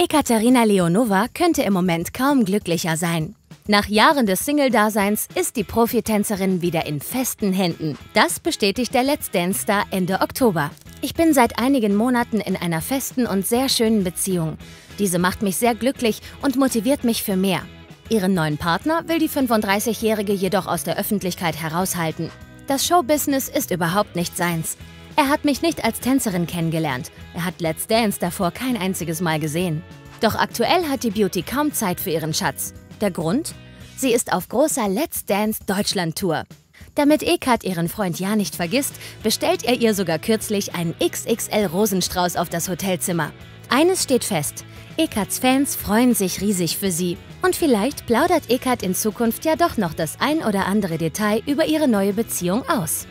Ekaterina Leonova könnte im Moment kaum glücklicher sein. Nach Jahren des Single-Daseins ist die Profitänzerin wieder in festen Händen. Das bestätigt der Let's Dance-Star Ende Oktober. Ich bin seit einigen Monaten in einer festen und sehr schönen Beziehung. Diese macht mich sehr glücklich und motiviert mich für mehr. Ihren neuen Partner will die 35-Jährige jedoch aus der Öffentlichkeit heraushalten. Das Showbusiness ist überhaupt nicht seins. Er hat mich nicht als Tänzerin kennengelernt. Er hat Let's Dance davor kein einziges Mal gesehen. Doch aktuell hat die Beauty kaum Zeit für ihren Schatz. Der Grund? Sie ist auf großer Let's Dance Deutschland Tour. Damit Ekat ihren Freund ja nicht vergisst, bestellt er ihr sogar kürzlich einen XXL Rosenstrauß auf das Hotelzimmer. Eines steht fest, Ekats Fans freuen sich riesig für sie. Und vielleicht plaudert Ekat in Zukunft ja doch noch das ein oder andere Detail über ihre neue Beziehung aus.